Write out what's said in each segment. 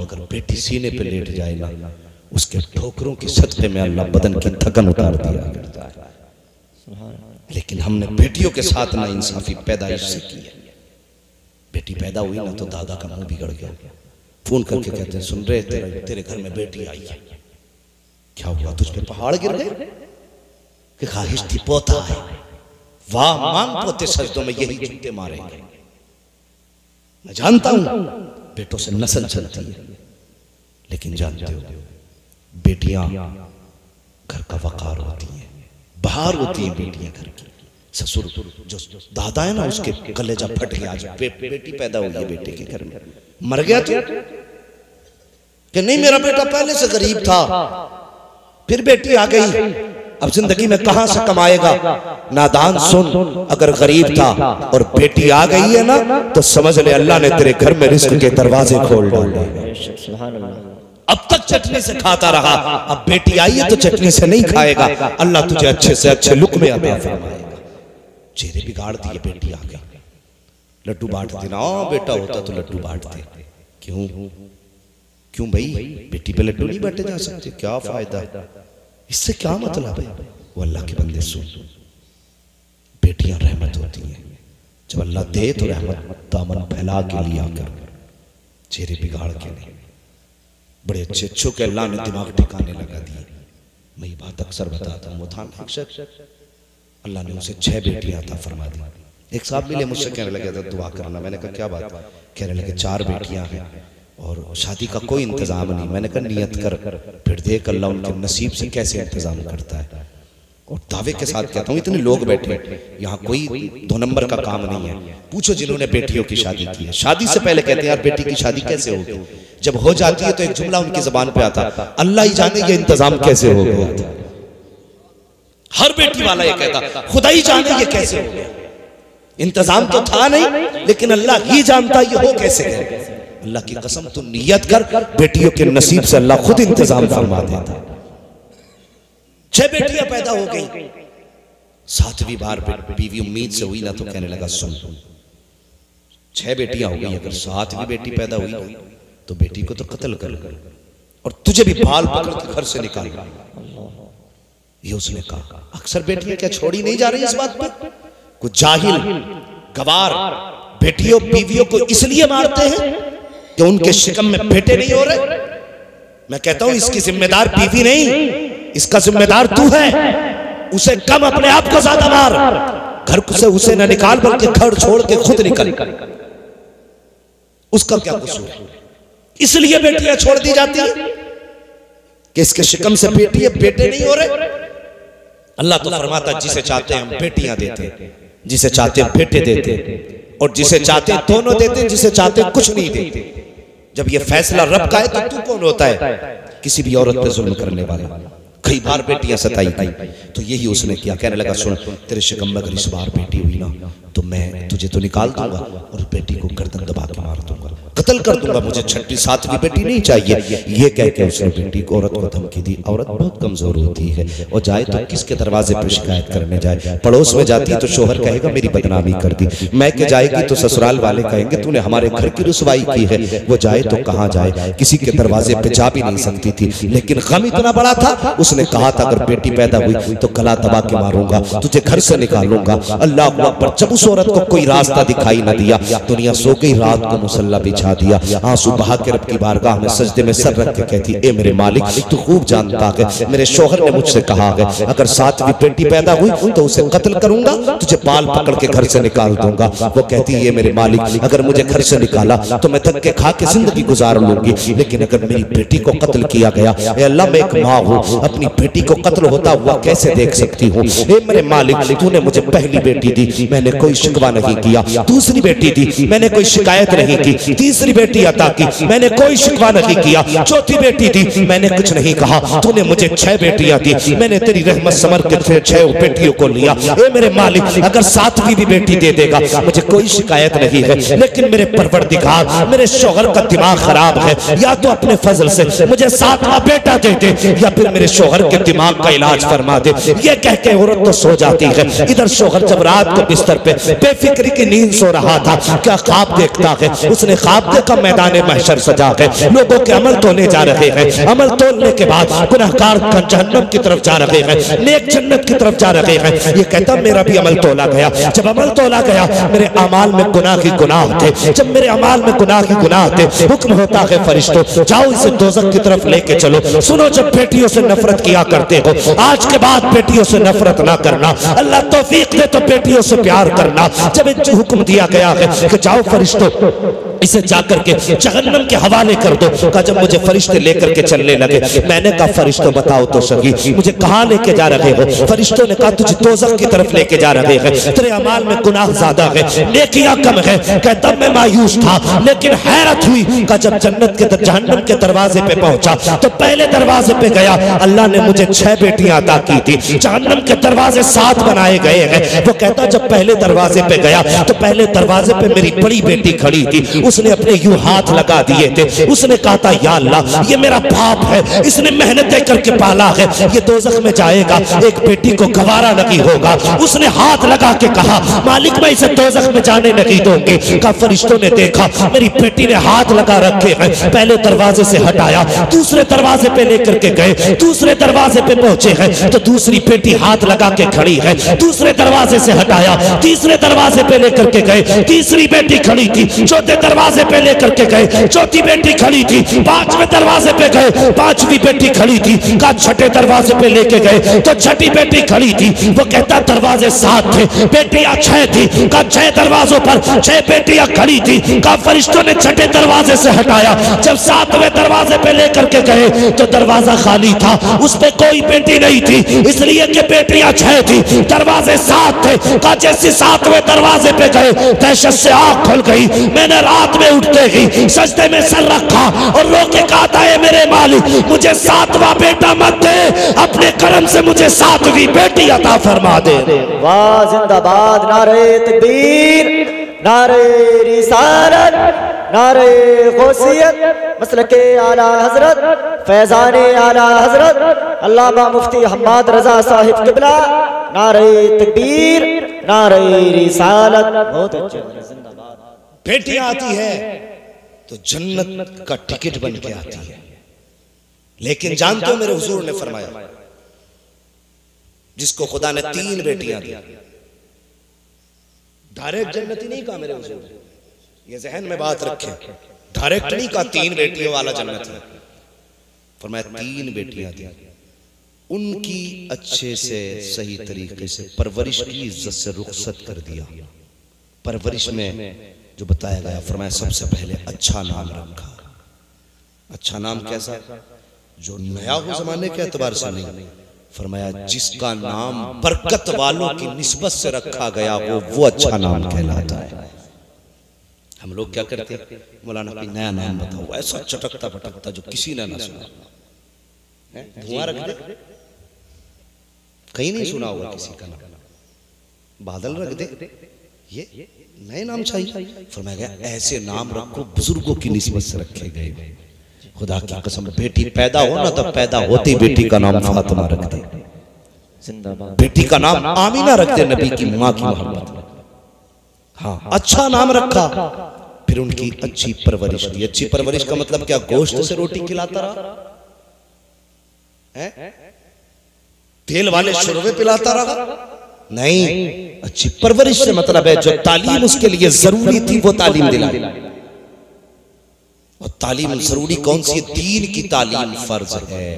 अगर बेटी सीने पे लेट जाए ना उसके ठोकरों के सदके में अल्लाह बदन की थकन उतार दिया करता है। लेकिन हमने बेटियों के साथ ना इंसाफी पैदाइश से की है। बेटी पैदा हुई ना तो दादा का मुँह बिगड़ गया। फ़ोन करके कहते हैं, सुन रहे, तेरे तेरे घर में बेटी आई है। क्या हुआ, तुझ पे पहाड़ गिर गए? कि ख्वाहिश थी, पोता है। वाह, मांग पोते सजदों में यही जूते मारेंगे मैं जानता हूँ, बेटों से नस्ल चलती है। लेकिन जानते हो, बेटियाँ घर का वकार होती हैं, बाहर होती हैं बेटियाँ घर की। ससुर, जो दादा है ना, उसके कलेजा फट गया, आज बेटी पैदा हो गई बेटे के घर में। मर गया तू? कि नहीं, मेरा बेटा पहले से गरीब था, फिर बेटी आ गई। अब ज़िंदगी में कहाँ से कमाएगा? नादान सुन, अगर गरीब था और बेटी आ गई है ना तो समझ ले, अल्लाह ने तेरे घर में रिस्क के दरवाजे खोल डाले। अब तक चटनी से खाता रहा। अब बेटी आई है तो चटनी से नहीं खाएगा। अल्लाह तुझे अच्छे से अच्छे लुक में अता फरमाएगा। चेहरे बिगाड़ दिए बेटी आ गई लड्डू बांटते ना बेटा होता तो लड्डू बांटते क्यों? क्यों भाई? बेटी पे लड्डू नहीं बांटे जा सकते। क्या फ़ायदा? इससे क्या मतलब है? वो अल्लाह के बंदे सुन। बेटियाँ रहमत होती हैं। जब अल्लाह दे तो रहमत दामन फैला के लिया कर। चेहरे बिगाड़ के नहीं। बड़े अच्छे अच्छों के अल्लाह ने दिमाग ठिकाने लगा दिए। मैं ये बात अक्सर बताता हूँ वो था एक शख्स अल्लाह ने उसे छह बेटियाँ था फरमा दी। एक साहब मिले मुझसे कहने लगे था दुआ करना। मैंने कहा क्या बात कहने लगे चार बेटियाँ हैं। और शादी का कोई इंतज़ाम नहीं। मैंने कहा नियत कर। फिर देख अल्लाह उनके नसीब से कैसे इंतज़ाम करता है। और दावे के साथ कहता हूँ इतने लोग बैठे यहाँ कोई दो नंबर का काम नहीं है। पूछो जिन्होंने बेटियों की शादी की है। शादी से पहले कहते हैं यार बेटी की शादी कैसे होगी? जब हो जाती है तो एक जुमला उनकी जबान पे आता अल्लाह ही जाने ये इंतज़ाम कैसे हो गया? था हर बेटी वाला ये कहता खुदा ही जाने ये कैसे हो गया? इंतज़ाम तो था नहीं लेकिन अल्लाह ही जानता ये हो कैसे है अल्लाह की कसम तो नियत कर बेटियों के नसीब से अल्लाह खुद इंतज़ाम फरमा देता। छह बेटियाँ पैदा हो गई। सातवीं बार बीवी उम्मीद से हुई ना तो कहने लगा सुन छह बेटियाँ हो गई अगर सातवीं बेटी पैदा हुई तो बेटी को तो कत्ल कर और तुझे भी बाल पकड़ घर से निकाल ये उसने कहा, अक्सर बेटियाँ क्या छोड़ी नहीं जा रही इस बात पर? कुछ जाहिल, गवार, बेटियों, बीवियों को इसलिए मारते हैं कि उनके शिकम में बेटे नहीं हो रहे। मैं कहता हूँ, इसकी जिम्मेदार बीवी नहीं, इसका जिम्मेदार तू है। उसे कम अपने आप को ज़्यादा मार। घर से उसे न निकाल, बल्कि घर छोड़ के खुद निकल। उसका क्या कसूर? है इसलिए बेटियाँ छोड़ दी जाती है। कि इसके शिकम से बेटी है बेटे नहीं हो रहे। अल्लाह तो फरमाता जिसे चाहते हैं हम बेटियाँ देते जिसे चाहते हैं बेटे देते और जिसे चाहते हैं दोनों देते जिसे चाहते हैं कुछ नहीं देते। जब ये फैसला रब का है तो तू कौन होता है? किसी भी औरत पे जुल्म करने वाला। कई बार बेटियाँ सताई गई तो यही उसने किया। कहने लगा सुन तेरे शिकम में अगर इस बार बेटी हुई ना तो मैं तुझे तो निकाल दूँगा और बेटी को गर्दन कत्ल कर दूँगा मुझे छठी सातवीं बेटी नहीं चाहिए। ये कह के उसने बेटी को औरत को धमकी दी। औरत बहुत कमज़ोर होती है। और जाए तो किसके दरवाजे पर शिकायत करने जाए? पड़ोस में जाती तो शोहर कहेगा मेरी बदनामी कर दी। मैं के जाएगी तो ससुराल वाले कहेंगे तूने हमारे घर की रुसवाई की है। वो जाए तो कहाँ जाए? किसी के दरवाजे पे जा भी नहीं सकती थी। लेकिन गम इतना बड़ा था उसने कहा था अगर बेटी पैदा हुई तो गला दबा के मारूँगा तुझे घर से निकालूँगा अल्लाह पर जब उस औरत को कोई रास्ता दिखाई न दिया दुनिया सो गई रात को मुसल्ला बिछा दिया। आँसू बहा के रब की बारगाह में सजदे में सर रख के कहती ए मेरे मालिक, तू खूब जानता है, मेरे शोहर ने मुझसे कहा है, अगर सातवीं बेटी पैदा हुई तो उसे कत्ल करूँगा, तुझे बाल पकड़ के घर से निकाल दूँगा। वो कहती है मेरे मालिक, अगर मुझे घर से निकाला तो मैं धक्के खा के ज़िंदगी गुजार लूँगी, लेकिन अगर मेरी बेटी को कत्ल किया गया अल्लाह, मैं एक माँ हूँ, अपनी बेटी को कत्ल होता हुआ कैसे देख सकती हूँ? मेरे मालिक, तूने मुझे पहली बेटी दी, मैंने कोई शिकवा नहीं किया, दूसरी बेटी दी, मैंने कोई शिकायत नहीं की, तीसरी बेटी अता की। मैंने कोई शिकवा नहीं किया। चौथी बेटी दी मैंने कुछ नहीं कहा। तूने मुझे छह बेटियाँ दी। मैंने तेरी रहमत समर के छह बेटियों को लिया। ए मेरे मालिक, अगर सातवीं भी बेटी दे देगा, मुझे कोई शिकायत नहीं है। लेकिन मेरे परवरदिगार, मेरे शोहर का दिमाग खराब है। या तो अपने फजल से मुझे सातवां बेटा दे दे, या फिर मेरे शोहर के दिमाग का इलाज फरमा दे। ये कह के औरत तो सो जाती है। इधर शोहर जब रात को बिस्तर पे बेफिक्री की नींद सो रहा था। क्या ख्वाब देखता है? उसने ख्वाब का मैदान महशर सजा है लोगों के अमल तोले जा रहे हैं। अमल तोलने के बाद गुनाहगार जहन्नम की तरफ़ जा रहे हैं। नेक जन्नत की तरफ़ जा रहे हैं। ये कहता, मेरा भी अमल तोला गया। जब अमल तोला गया, मेरे अमाल में गुनाह की गुनाह थे। जब मेरे अमाल में गुनाह की गुनाह थे, हुक्म होता है, फरिश्तों, जाओ इसे दोजक की तरफ़ लेके चलो। सुनो, जब बेटियों से नफरत किया करते हो, आज के बाद बेटियों से नफरत ना करना। अल्लाह तौफीक दे तो बेटियों से प्यार करना। जब हुक्म दिया गया है कि जाओ फरिश्तों इसे जाकर के जहन्नम के हवाले कर दो। कहा, जब मुझे फरिश्ते लेकर के चलने लगे, मैंने कहा, फरिश्तों बताओ तो सही। मुझे कहाँ लेके जा रहे हो? फरिश्तों ने कहा, तुझे दोजख की तरफ़ लेके जा रहे हैं। तेरे अमाल में गुनाह ज़्यादा है। नेकियाँ कम है। कहता मैं मायूस था, लेकिन हैरत हुई। कहा, जब जन्नत के जहन्नम के दरवाजे पे पहुँचा तो पहले दरवाजे पे गया। अल्लाह ने मुझे छह बेटियाँ अदा की थी। जहन्नम के दरवाजे सात बनाए गए हैं। वो कहता, जब पहले दरवाजे पे गया तो पहले दरवाजे पे मेरी बड़ी बेटी खड़ी थी। उसने अपने यूँ हाथ लगा दिए थे। उसने कहा था, या अल्लाह, ये मेरा बाप है। इसने मेहनत करके पाला है। ये दोजख में जाएगा, एक बेटी को गवारा नहीं होगा। उसने हाथ लगा के कहा, मालिक, मैं इसे दोजख में जाने नहीं दूँगी। का फरिश्तों ने देखा, मेरी बेटी ने हाथ लगा रखे हैं। पहले दरवाजे से हटाया, दूसरे दरवाजे पे लेकर के गए, दूसरे दरवाजे पे पहुँचे हैं तो दूसरी बेटी हाथ लगा के खड़ी है। दूसरे दरवाजे से हटाया, तीसरे दरवाजे पे लेकर के गए, तीसरी बेटी खड़ी थी चौथे दरवाजे दरवाजे पे लेकर के गए। चौथी बेटी खड़ी थी, पाँचवें दरवाजे पे गए, पांचवी बेटी खड़ी थी, का छठे दरवाजे पे लेके गए। तो छठी बेटी खड़ी थी, वो कहता, दरवाजे सात थे, बेटियाँ छह थी, का छह दरवाजों पर छह बेटियाँ खड़ी थी, का फरिश्तों ने छठे दरवाजे से हटाया। जब सातवें दरवाजे पे लेकर के गए तो दरवाज़ा खाली था, उस पर कोई बेटी नहीं थी, इसलिए कि बेटियाँ छह थी। दरवाजे सात थे, का जैसे सातवें दरवाजे पे गए, दहशत से आग खुल गई। मैंने रात रात में उठते ही सजदे में सर रखा और रोके कहता है, मेरे मालिक, मुझे सातवां बेटा मत दे, अपने कर्म से मुझे सातवीं बेटी अता फरमा दे। वाह, जिंदाबाद, नारे तकबीर, नारे रिसालत, नारे गौसियत मसल के आला हज़रत, फैजान आला हज़रत, अल्लामा मुफ्ती हम्माद रजा साहिब किबला, नारे तकबीर, नारे रिसालत, बहुत अच्छे। बेटियाँ आती है तो जन्नत का टिकट बन के आती है। लेकिन जानते हो मेरे हुजूर ने फरमाया जिसको खुदा ने तीन बेटियाँ दी। डायरेक्ट जन्नती नहीं कहा मेरे हुजूर। ये जहन में बात रखे। डायरेक्ट नहीं कहा तीन बेटियों वाला जन्नत है। फरमाया तीन बेटियाँ दी। उनकी अच्छे से सही तरीके से परवरिश की इज़्ज़त से रुखसत कर दिया। परवरिश में जो बताया गया, फरमाया, सबसे पहले अच्छा नाम रखा। अच्छा नाम कैसा? जो नया हो जमाने के एतबार से नहीं। फरमाया, जिसका नाम बरकत वालों की निस्बत से रखा गया हो, वो अच्छा नाम कहलाता है। हम लोग क्या करते हैं? मौलाना कोई नया नाम बताओ। ऐसा चटकता पटकता जो किसी ने ना सुना। धुआँ रख दे। कहीं नहीं सुना होगा किसी का नाम। बादल रख दे। ये नए नाम चाहिए। फरमाया गया ऐसे नाम रखो बुज़ुर्गों की निस्बत से रखे गए। खुदा की कसम बेटी पैदा हो ना तो पैदा होती बेटी का नाम फातिमा रख दे बेटी का नाम आमीना रख दे नबी की माँ की मोहब्बत। हाँ अच्छा नाम रखा फिर उनकी अच्छी परवरिश दी। अच्छी परवरिश का मतलब क्या गोश्त से रोटी खिलाता रहा? तेल वाले शुरवे पिलाता रहा। नहीं। अच्छी परवरिश से मतलब है जो तालीम उसके लिए ज़रूरी थी वो तालीम दिला और तालीम ज़रूरी कौन सी दीन की तालीम फ़र्ज़ है।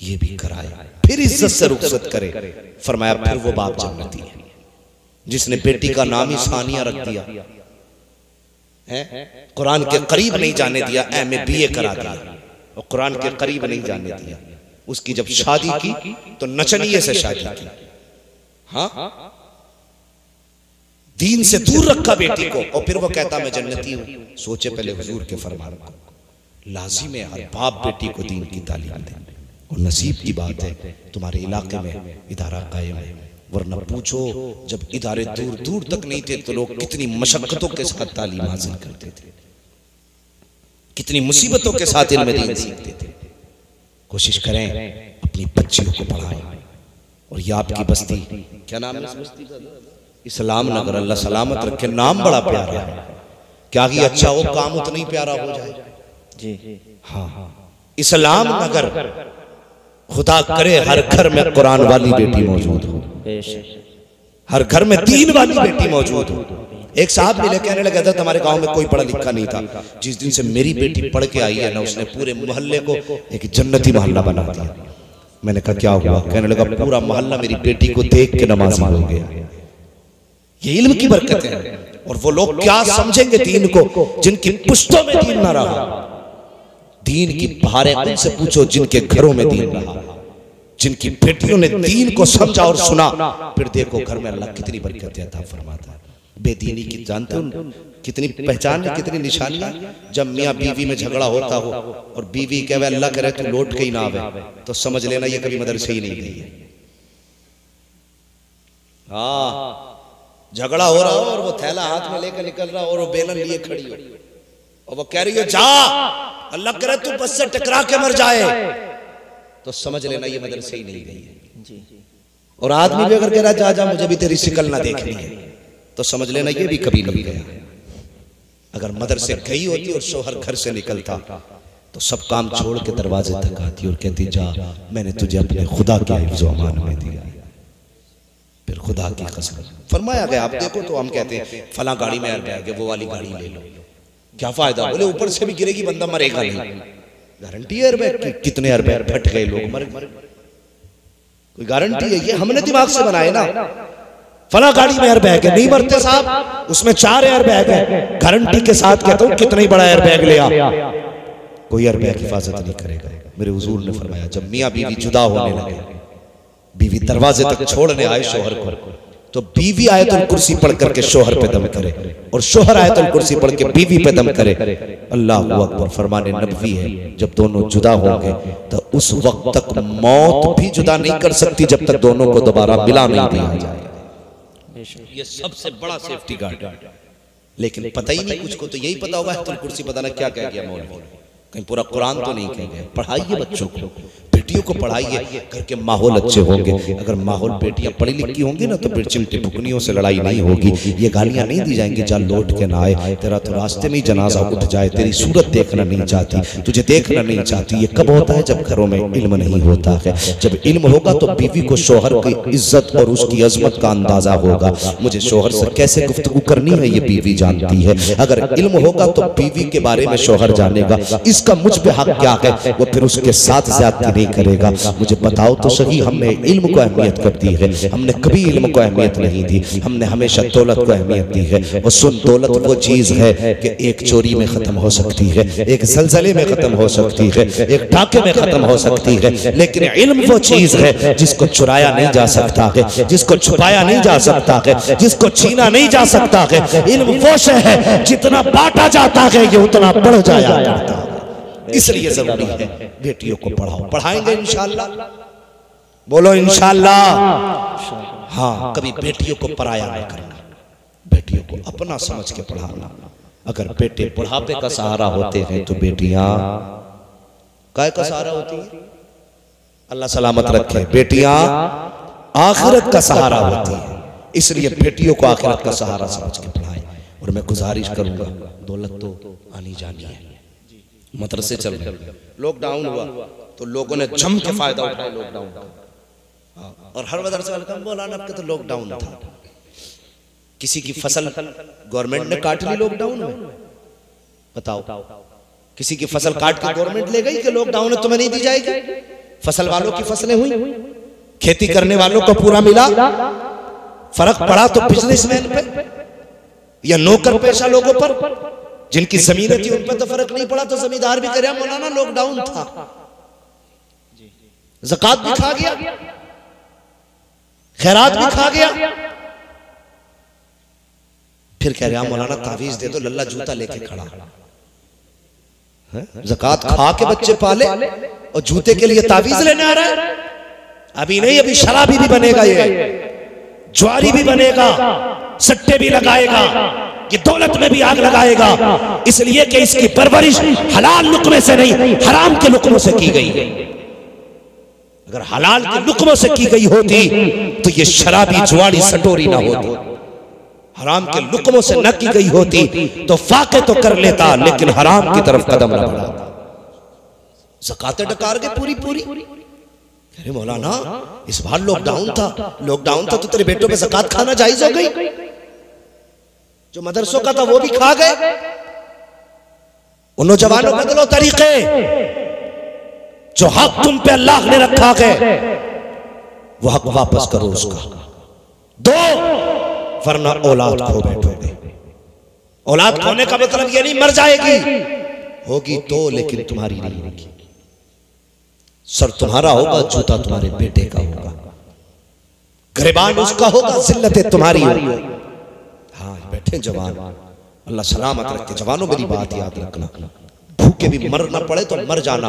ये भी कराए। फिर इज़्ज़त से रुखसत करे। फरमाया फिर वो बाप जन्नती है। जिसने बेटी का नाम ही सानिया रख दिया। है? कुरान के करीब नहीं जाने दिया एम ए बी ए करा दिया। और कुरान के करीब नहीं जाने दिया। उसकी जब शादी की तो नचनिए से शादी की। हाँ? दीन से दूर रखा बेटी को। और फिर वो कहता मैं जन्नती हूँ। सोचे पहले हुजूर के फरमान को। लाजिम है हर बाप बेटी को दीन की तालीम दे। और नसीब की बात है तुम्हारे इलाके में इदारा कायम है। वरना पूछो जब इदारे दूर दूर तक नहीं थे तो लोग कितनी मशक्कतों के साथ तालीम हासिल करते थे। कितनी मुसीबतों के साथ इनमें दीन सीखते थे। कोशिश करें अपनी बच्चियों को पढ़ाएँ। और ये आपकी बस्ती। क्या नाम है बस्ती का? इस्लाम नगर अल्लाह सलामत रखे नाम बड़ा प्यारा है। क्या ही अच्छा हो काम उतना ही प्यारा हो जाए। जी हाँ इस्लाम नगर। खुदा करे हर घर में कुरान वाली बेटी मौजूद हो। हर घर में दीन वाली बेटी मौजूद हो। एक साहब मिले कहने लगे था हमारे गाँव में कोई पढ़ा लिखा नहीं था। जिस दिन से मेरी बेटी पढ़ के आई है ना उसने पूरे मोहल्ले को एक जन्नती मोहल्ला बना दिया। मैंने कहा, क्या हुआ? कहने लगा, पूरा मोहल्ला मेरी बेटी को देख के नमाजी हो गया। ये इल्म की बरकत है। और वो लोग क्या समझेंगे दीन को? जिनकी पुश्तों में दीन ना रहा। दीन की बहारें उनसे पूछो, जिनके घरों में दीन रहा। जिनकी बेटियों ने दीन को समझा और सुना। फिर देखो, घर में अल्लाह कितनी बरकत अता फरमाता बेदीनी की जानते कितनी पहचान है कितनी निशानियाँ जब मियाँ बीवी में झगड़ा होता हो और बीवी कहे अल्लाह करे तू लौट के ही ना आवे। तो समझ लेना ये कभी मदरसे ही नहीं गई है। हाँ झगड़ा हो रहा हो और वो थैला हाथ में लेकर निकल रहा हो और वो बेलन लिए खड़ी हो। और वो कह रही हो जा अल्लाह करे तू बस से टकरा के मर जाए। तो समझ लेना ये मदरसे ही नहीं गई है। और आदमी भी अगर कह रहा जा जा मुझे भी तेरी शिकल ना देखनी है। तो समझ लेना ये भी कभी नहीं गया। अगर मदरसे गई होती और शोहर घर से निकलता तो सब काम छोड़ के दरवाजे तक आती और कहती जा मैंने तुझे अपने खुदा के हिफ्ज़ अमान में दिया। फिर खुदा की कसम। फरमाया गया आप देखो तो हम कहते हैं फला गाड़ी में बैग है वो वाली गाड़ी ले लो। क्या फ़ायदा? बोले ऊपर से भी गिरेगी बंदा मरेगा नहीं। गारंटी है एयरबैग की कितने एयरबैग फट गए लोग मर गए कोई गारंटी है? ये हमने दिमाग से बनाए ना। फला गाड़ी में एयरबैग है नहीं मरते साहब। उसमें चार एयरबैग है। गारंटी के साथ कहता हूँ कितना ही बड़ा एयरबैग ले आ कोई एयरबैग हिफाजत नहीं करेगा। मेरे हुजूर ने फरमाया जब मियाँ बीवी जुदा होने लगे बीवी दरवाजे तक छोड़ने आए शोहर को। तो बीवी आयतुल कुर्सी पढ़ करके शोहर पे दम करे। और शोहर आयतुल कुर्सी पढ़ के बीवी पे दम करे। अल्लाह अकबर फरमाने नबवी है जब दोनों जुदा होंगे तो उस वक्त तक मौत भी जुदा नहीं कर सकती जब तक दोनों को दोबारा मिला नहीं दिया जाए। ये सबसे बड़ा सेफ्टी गार्ड लेकिन पता ही नहीं कुछ को तो यही पता होगा कुर्सी पता ना क्या कह गया मौलवी। कहीं पूरा कुरान तो नहीं कह गया पढ़ाइए बच्चों को। बेटियों को पढ़ाइए। घर के माहौल अच्छे होंगे। अगर माहौल बेटियाँ पढ़ी लिखी होंगी ना तो फिर चिमटी फुकनियों से लड़ाई नहीं होगी। ये गालियाँ नहीं दी जाएँगी जा लौट के ना आए। तेरा तो रास्ते में ही जनाजा उठ जाए तेरी सूरत देखना नहीं चाहती। तुझे देखना नहीं चाहती। ये कब होता है जब घरों में इल्म नहीं होता है? जब इल्म होगा तो बीवी को शोहर की इज़्ज़त और उसकी अजमत का अंदाज़ा होगा मुझे शोहर से कैसे गुफ्तगू करनी है ये बीवी जानती है अगर इल्म होगा। तो बीवी के बारे में शोहर जानेगा इसका मुझ पे हक क्या है? वो फिर उसके साथ ज्यादती नहीं करेगा। मुझे बताओ तो सही, हमने इल्म को अहमियत कर दी है। हमने कभी इल्म को अहमियत नहीं दी। हमने हमेशा दौलत को अहमियत दी है। और सुन, दौलत वो चीज़ है कि एक चोरी में खत्म हो सकती है, एक जलजले में खत्म हो सकती है, एक डाके में खत्म हो सकती है। लेकिन इल्म वो चीज़ है जिसको चुराया नहीं जा सकता है, जिसको छुपाया नहीं जा सकता है, जिसको छीना नहीं जा सकता है। इल्म वो है, जितना बांटा जाता है, ये उतना बढ़ जाया करता है। इसलिए ज़रूरी है। बेटियों को पढ़ाओ। पढ़ाएँगे इंशाल्लाह। बोलो इंशाल्लाह। हाँ कभी बेटियों को पराया नहीं करना बेटियों को अपना समझ के पढ़ाना। अगर बेटे बुढ़ापे का सहारा होते हैं तो बेटियाँ काय का सहारा होती है? अल्लाह सलामत रखे। बेटियाँ आखिरत का सहारा होती है। इसलिए बेटियों को आखिरत का सहारा समझ के पढ़ाएँ। और मैं गुजारिश करूँगा दौलत तो आनी जानी है। मदरसे चल रहे लॉकडाउन हुआ। तो लोगों ने जम के फ़ायदा उठाया लॉकडाउन का हाँ, और हर मदरसा वाले मौलाना आपका तो लॉकडाउन था। किसी की फ़सल गवर्नमेंट ने काट ली लॉकडाउन में? बताओ। किसी की फ़सल काट के गवर्नमेंट ले गई कि लॉकडाउन में तुम्हें नहीं दी जाएगी? फ़सल वालों की फ़सलें हुई। खेती करने वालों को पूरा मिला। फ़र्क पड़ा तो बिजनेसमैन पे। या नौकर पेशा लोगों पर। जिनकी जमीनें थी उन पर तो फ़र्क नहीं पड़ा तो जमींदार भी करे। मौलाना लॉकडाउन था। जक़ात भी खा गया। खैरात भी खा गया। फिर कह रहा मौलाना, तावीज दे दो, लल्ला जूता लेके खड़ा जक़ात खा के बच्चे पाले और जूते के लिए तावीज लेने आ रहा है। अभी नहीं, अभी शराबी भी बनेगा ये। ज्वारी भी बनेगा, सट्टे भी लगाएगा। ये दौलत में भी आग लगाएगा। इसलिए कि इसकी परवरिश हलाल लुकमे से नहीं, हराम के लुकमों से की गई अगर हलाल के लुकमों से की गई होती तो ये शराबी जुआड़ी सटोरी ना होती। हराम के लुकमों से न की गई होती तो फाके तो कर लेता, लेकिन हराम की तरफ़ कदम न बढ़ाता। जकाते डकार के पूरी पूरी। अरे मौलाना, इस बार लॉकडाउन था। लॉकडाउन था तो तेरे बेटों पे जक़ात खाना जायज़ हो गई। जो मदरसों का था वो भी खा गए। उन नौजवानों बदलो तरीके। जो हक तुम पे अल्लाह ने रखा है वो हक वापस करो उसका। दो वरना औलाद खो बैठोगे। औलाद खोने का मतलब ये नहीं मर जाएगी। होगी तो लेकिन तुम्हारी नहीं होगी। सर तुम्हारा होगा जूता तुम्हारे बेटे का होगा। गरीबान उसका होगा जिल्लतें तुम्हारी होगी। बैठे जवान। अल्लाह सलामत रखे। जवानों मेरी बात याद रखना। भूखे भी मरना पड़े तो मर जाना।